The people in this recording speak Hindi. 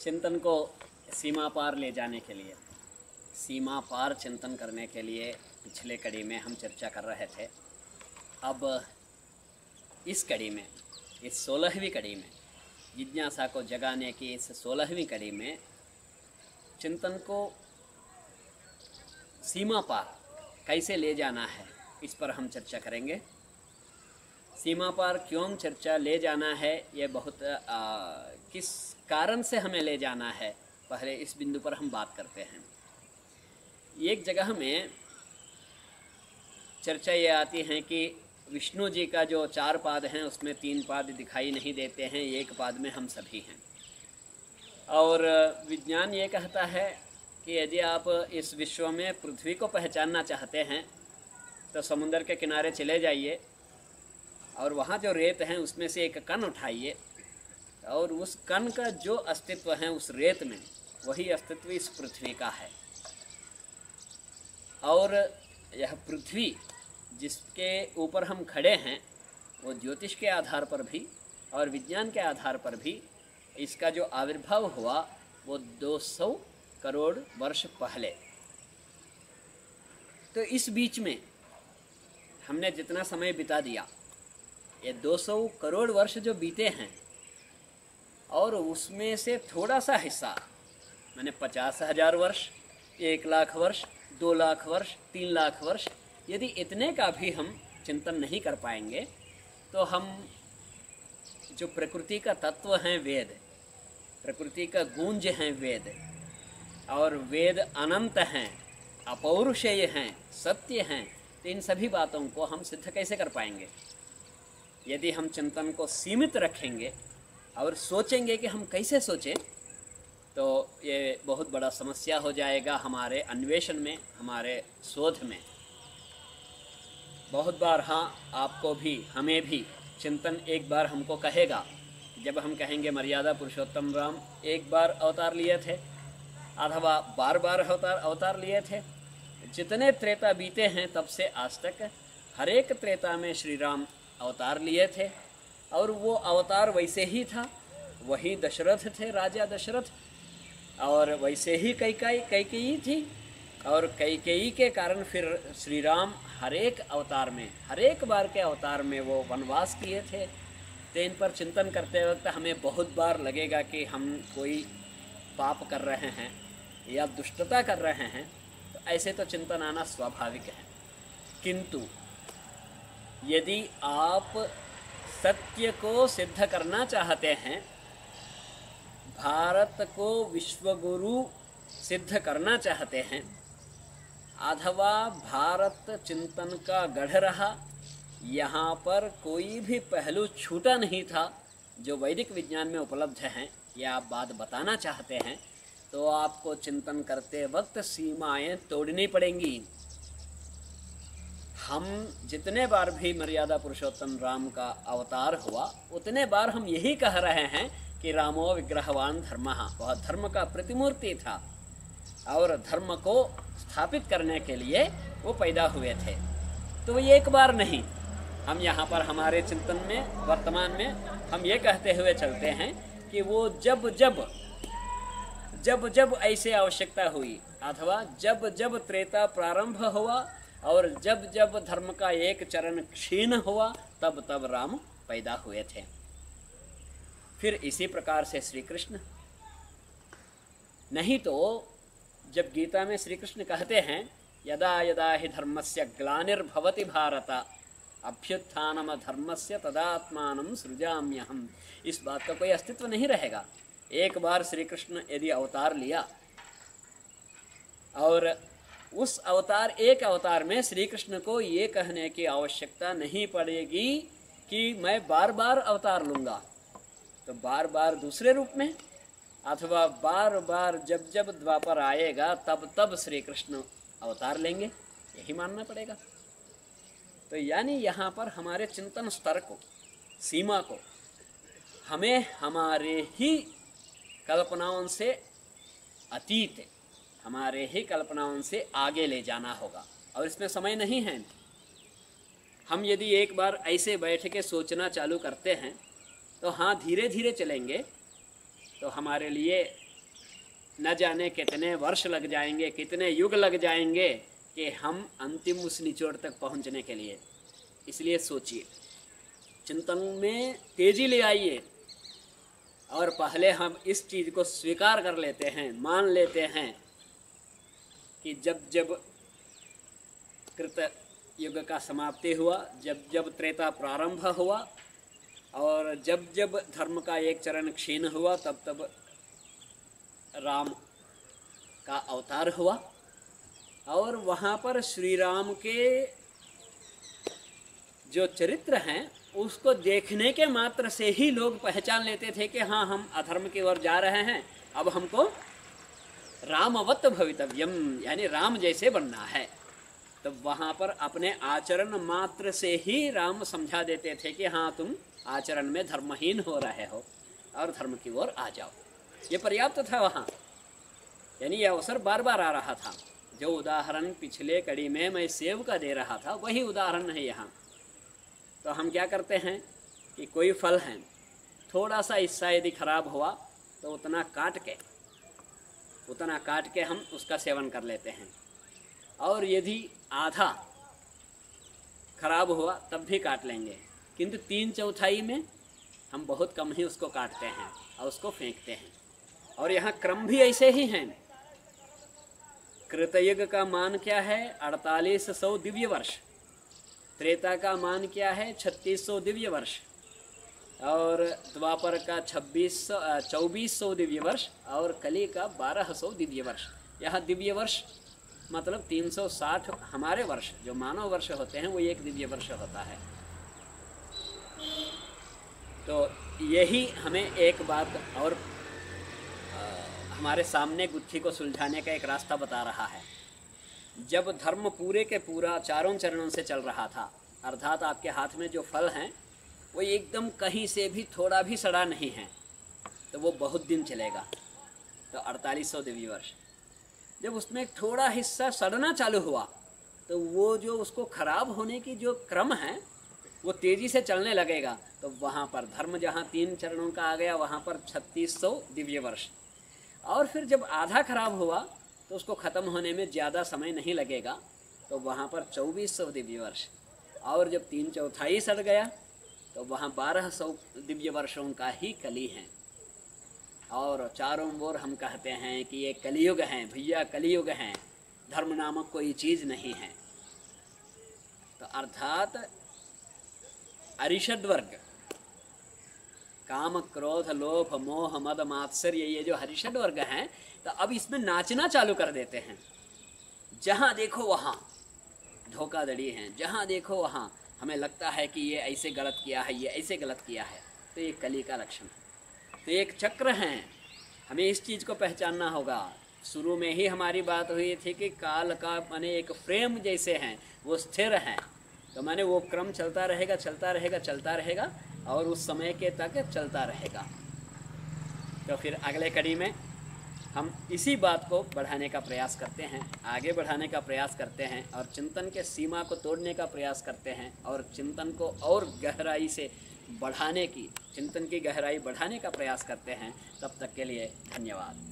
चिंतन को सीमा पार ले जाने के लिए। सीमा पार चिंतन करने के लिए पिछले कड़ी में हम चर्चा कर रहे थे। अब इस कड़ी में इस सोलहवीं कड़ी में जिज्ञासा को जगाने की इस सोलहवीं कड़ी में चिंतन को सीमा पार कैसे ले जाना है इस पर हम चर्चा करेंगे। सीमा पार क्यों चर्चा ले जाना है ये बहुत आ, किस कारण से हमें ले जाना है। पहले इस बिंदु पर हम बात करते हैं। एक जगह में चर्चा ये आती है कि विष्णु जी का जो चार पाद हैं, उसमें तीन पाद दिखाई नहीं देते हैं, एक पाद में हम सभी हैं। और विज्ञान ये कहता है कि यदि आप इस विश्व में पृथ्वी को पहचानना चाहते हैं तो समुद्र के किनारे चले जाइए और वहाँ जो रेत है, उसमें से एक कण उठाइए। और उस कण का जो अस्तित्व है उस रेत में, वही अस्तित्व इस पृथ्वी का है। और यह पृथ्वी जिसके ऊपर हम खड़े हैं, वो ज्योतिष के आधार पर भी और विज्ञान के आधार पर भी इसका जो आविर्भाव हुआ, वो 200 करोड़ वर्ष पहले। तो इस बीच में हमने जितना समय बिता दिया, ये 200 करोड़ वर्ष जो बीते हैं और उसमें से थोड़ा सा हिस्सा, मैंने पचास हज़ार वर्ष, एक लाख वर्ष, दो लाख वर्ष, तीन लाख वर्ष, यदि इतने का भी हम चिंतन नहीं कर पाएँगे तो हम जो प्रकृति का तत्व हैं वेद, प्रकृति का गूंज हैं वेद, और वेद अनंत हैं, अपौरुषेय हैं, सत्य हैं तो इन सभी बातों को हम सिद्ध कैसे कर पाएँगे? यदि हम चिंतन को सीमित रखेंगे और सोचेंगे कि हम कैसे सोचें तो ये बहुत बड़ा समस्या हो जाएगा हमारे अन्वेषण में, हमारे शोध में। बहुत बार हाँ आपको भी, हमें भी चिंतन एक बार हमको कहेगा। जब हम कहेंगे, मर्यादा पुरुषोत्तम राम एक बार अवतार लिए थे, अथवा बार बार अवतार अवतार लिए थे। जितने त्रेता बीते हैं, तब से आज तक हर एक त्रेता में श्री राम अवतार लिए थे। और वो अवतार वैसे ही था। वही दशरथ थे, राजा दशरथ। और वैसे ही कई कई कैकेयी थी। और कैकेयी के कारण फिर श्री राम हर एक अवतार में हर एक बार के अवतार में वो वनवास किए थे। तो इन पर चिंतन करते वक्त हमें बहुत बार लगेगा कि हम कोई पाप कर रहे हैं या दुष्टता कर रहे हैं तो ऐसे तो चिंतन आना स्वाभाविक है। किंतु यदि आप सत्य को सिद्ध करना चाहते हैं, भारत को विश्वगुरु सिद्ध करना चाहते हैं। अथवा भारत चिंतन का गढ़ रहा, यहाँ पर कोई भी पहलू छूटा नहीं था, जो वैदिक विज्ञान में उपलब्ध हैं, या आप बात बताना चाहते हैं तो आपको चिंतन करते वक्त सीमाएँ तोड़नी पड़ेंगी। हम जितने बार भी मर्यादा पुरुषोत्तम राम का अवतार हुआ, उतने बार हम यही कह रहे हैं कि रामो विग्रहवान धर्म। वह धर्म का प्रतिमूर्ति था और धर्म को स्थापित करने के लिए वो पैदा हुए थे। तो वो एक बार नहीं, हम यहाँ पर हमारे चिंतन में, वर्तमान में, हम ये कहते हुए चलते हैं कि वो जब जब जब जब ऐसे आवश्यकता हुई, अथवा जब जब त्रेता प्रारंभ हुआ और जब जब धर्म का एक चरण क्षीण हुआ, तब तब राम पैदा हुए थे। फिर इसी प्रकार से श्री कृष्ण नहीं तो जब गीता में श्री कृष्ण कहते हैं, यदा यदा ही धर्मस्य ग्लानिर्भवति भारत, अभ्युत्थानम धर्मस्य तदात्मान सृजाम्यहम। इस बात का कोई अस्तित्व नहीं रहेगा। एक बार श्री कृष्ण यदि अवतार लिया, और उस अवतार, एक अवतार में श्री कृष्ण को ये कहने की आवश्यकता नहीं पड़ेगी कि मैं बार बार अवतार लूँगा। तो बार बार दूसरे रूप में, अथवा बार बार जब जब द्वापर आएगा, तब तब श्री कृष्ण अवतार लेंगे। यही मानना पड़ेगा। तो यानी यहाँ पर हमारे चिंतन स्तर को, सीमा को, हमें हमारे ही कल्पनाओं से अतीत हमारे ही कल्पनाओं से आगे ले जाना होगा। और इसमें समय नहीं है। हम यदि एक बार ऐसे बैठ के सोचना चालू करते हैं तो हाँ धीरे धीरे चलेंगे। तो हमारे लिए न जाने कितने वर्ष लग जाएँगे, कितने युग लग जाएँगे कि हम अंतिम उस निचोड़ तक पहुँचने के लिए। इसलिए सोचिए। चिंतन में तेज़ी ले आइए। और पहले हम इस चीज़ को स्वीकार कर लेते हैं, मान लेते हैं। कि जब जब कृत युग का समाप्ति हुआ, जब जब त्रेता प्रारंभ हुआ और जब जब धर्म का एक चरण क्षीण हुआ, तब तब राम का अवतार हुआ और वहाँ पर श्री राम के जो चरित्र हैं, उसको देखने के मात्र से ही लोग पहचान लेते थे कि हाँ हम अधर्म की ओर जा रहे हैं। अब हमको रामवत भवितव्यम, यानी राम जैसे बनना है। तो वहाँ पर अपने आचरण मात्र से ही राम समझा देते थे कि हाँ तुम आचरण में धर्महीन हो रहे हो और धर्म की ओर आ जाओ। ये पर्याप्त था वहाँ। यानी यह अवसर बार बार आ रहा था। जो उदाहरण पिछले कड़ी में मैं सेव का दे रहा था, वही उदाहरण है यहाँ। तो हम क्या करते हैं कि कोई फल है, थोड़ा सा हिस्सा यदि खराब हुआ तो उतना काट के उतना काट के हम उसका सेवन कर लेते हैं। और यदि आधा खराब हुआ, तब भी काट लेंगे। किंतु तीन चौथाई में हम बहुत कम ही उसको काटते हैं और उसको फेंकते हैं। और यहाँ क्रम भी ऐसे ही हैं। कृतयुग का मान क्या है? अड़तालीस सौ दिव्य वर्ष। त्रेता का मान क्या है? छत्तीस सौ दिव्य वर्ष। और द्वापर का छब्बीस सौ चौबीस सौ दिव्य वर्ष और कली का बारह सौ दिव्य वर्ष। यह दिव्य वर्ष मतलब 360 हमारे वर्ष जो मानव वर्ष होते हैं वो एक दिव्य वर्ष होता है। तो यही हमें एक बात और आ, हमारे सामने गुत्थी को सुलझाने का एक रास्ता बता रहा है। जब धर्म पूरे के पूरा चारों चरणों से चल रहा था अर्थात आपके हाथ में जो फल हैं वो एकदम कहीं से भी थोड़ा भी सड़ा नहीं है तो वो बहुत दिन चलेगा तो अड़तालीस सौ दिव्य वर्ष। जब उसमें थोड़ा हिस्सा सड़ना चालू हुआ तो वो जो उसको खराब होने की जो क्रम है, वो तेज़ी से चलने लगेगा तो वहाँ पर धर्म जहाँ तीन चरणों का आ गया, वहाँ पर छत्तीस सौ दिव्य वर्ष। और फिर जब आधा खराब हुआ तो उसको ख़त्म होने में ज़्यादा समय नहीं लगेगा तो वहाँ पर चौबीस सौ दिव्य वर्ष। और जब तीन चौथाई सड़ गया तो वहाँ बारह सौ दिव्य वर्षों का ही कली है। और चारों ओर हम कहते हैं कि ये कलयुग हैं, भैया कलयुग हैं, धर्म नामक कोई चीज़ नहीं है। तो अर्थात अरिषद वर्ग काम, क्रोध, लोभ, मोह, मद, मात्सर्य, ये जो हरिषद वर्ग हैं तो अब इसमें नाचना चालू कर देते हैं। जहाँ देखो वहाँ धोखाधड़ी है, जहाँ देखो वहाँ हमें लगता है कि ये ऐसे गलत किया है, ये ऐसे गलत किया है। तो ये कली का लक्षण है। तो एक चक्र हैं। हमें इस चीज़ को पहचानना होगा। शुरू में ही हमारी बात हुई थी कि काल का माने एक फ्रेम जैसे हैं, वो स्थिर हैं। तो माने वो क्रम चलता रहेगा चलता रहेगा चलता रहेगा और उस समय के तक चलता रहेगा। तो फिर अगले कड़ी में हम इसी बात को बढ़ाने का प्रयास करते हैं, आगे बढ़ाने का प्रयास करते हैं और चिंतन के सीमा को तोड़ने का प्रयास करते हैं और चिंतन को और गहराई से बढ़ाने की, चिंतन की गहराई बढ़ाने का प्रयास करते हैं। तब तक के लिए धन्यवाद।